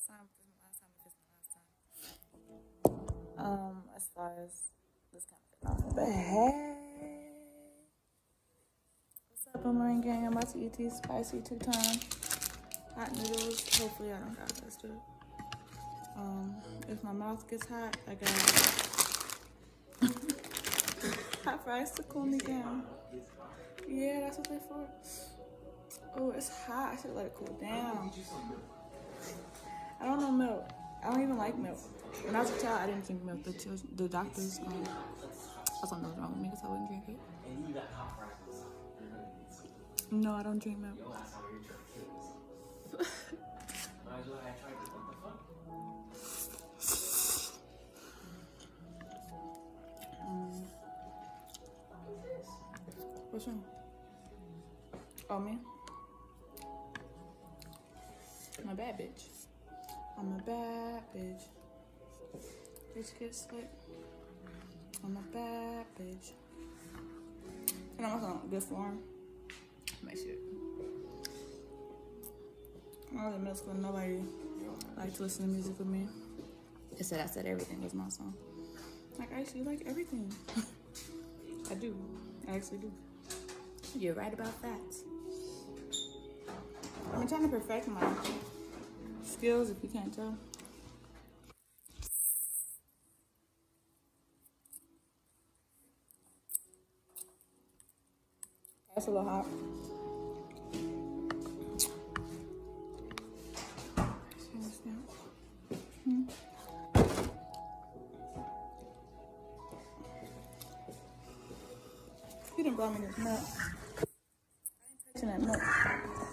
last time. This is my last time. If it's my last time. Um, as far as this kind of but hey, what's up, Boomerang Gang? I'm about to eat these spicy two time hot noodles. Hopefully, I don't got this too. Um, if my mouth gets hot, I got hot fries to cool me down. Yeah, that's what they're for. Oh, it's hot. I should let it cool down. Like milk. When I was a child, I didn't drink milk. The, the doctors, um, I don't know what's wrong with me because I wouldn't drink it. No, I don't drink milk. Mm. What's wrong? Oh, me? I'm bad bitch. I'm a bad bitch. Bitch get slick. I'm a bad bitch. And I'm also on good form. My shit. I was in middle school, nobody liked to listen to music with me. They said I said everything was my song. Like, I actually like everything. I do. I actually do. You're right about that. I'm trying to perfect my skills, if you can't tell. That's a little hot. You didn't buy me this milk. I ain't touching that milk.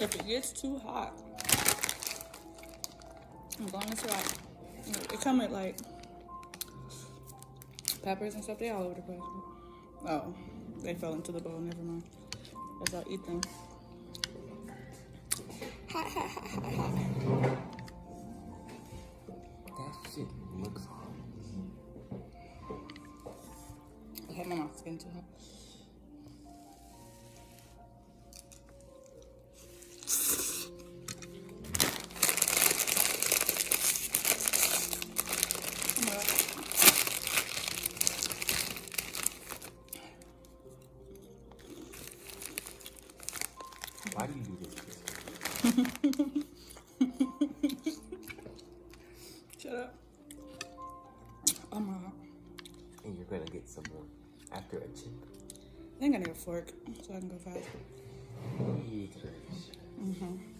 If it gets too hot, I'm going to like, it come with like peppers and stuff. They all over the place. Oh, they fell into the bowl. Never mind. As I eat them. Hot, hot, hot, hot, hot. That shit looks hot. I had my mouth getting too hot. Why do you do this? Shut up. I'm hot. And you're gonna get some more after a chip. I think I need a fork so I can go faster. Mm-hmm.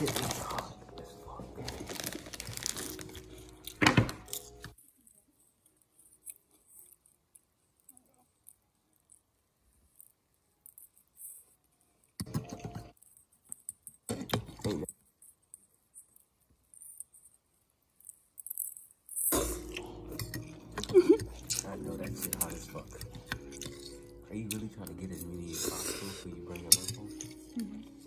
I know that hot as fuck. Are you really trying to get as many as possible before you bring your lunch home?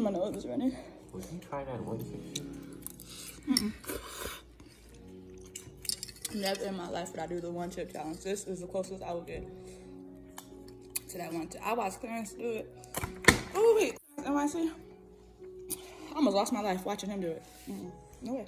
My nose is running. Would you try that 160? Never in my life would I do the one chip challenge. This is the closest I will get to that one. Chip. I watched Clarence do it. Oh wait, am I almost lost my life watching him do it. Mm-mm. No way.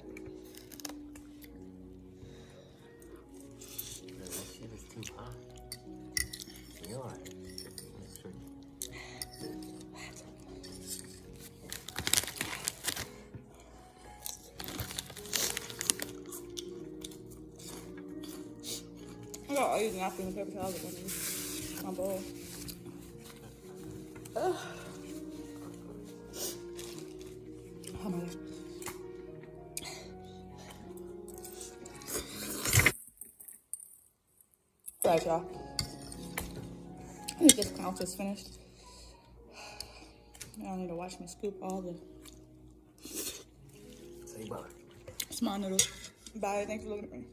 Oh, I got all these napkins and paper towels in my bowl. Ugh. Oh my god. Right, y'all. I think this couch is finished. I don't need to watch me scoop all the Say bye. small noodles. Bye. Thanks for looking at me.